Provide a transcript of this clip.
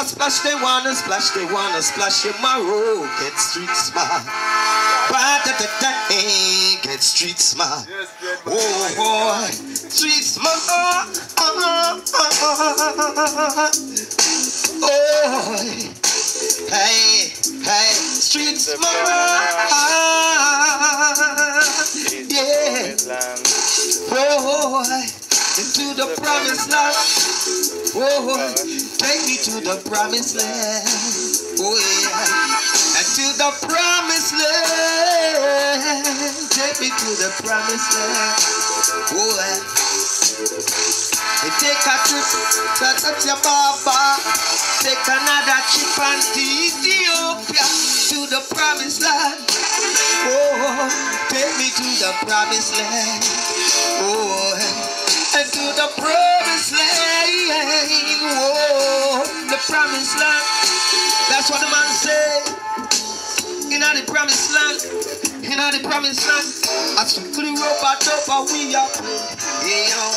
A splash they wanna splash, they wanna splash in my road. Get street smart. Hey, eh, get street smart. Oh boy, street smart. Oh, hey, hey, street smart. Yeah. Oh, into the promised land. Oh, take to the promised land. Oh, yeah. And to the promised land. Take me to the promised land. Oh, yeah. And take a trip to your baba. Take another trip on to Ethiopia to the promised land. Oh, take me to the promised land. Promised land. That's what the man say. In the promised land. In the promised land. As I strictly rope a dope we are. Yeah.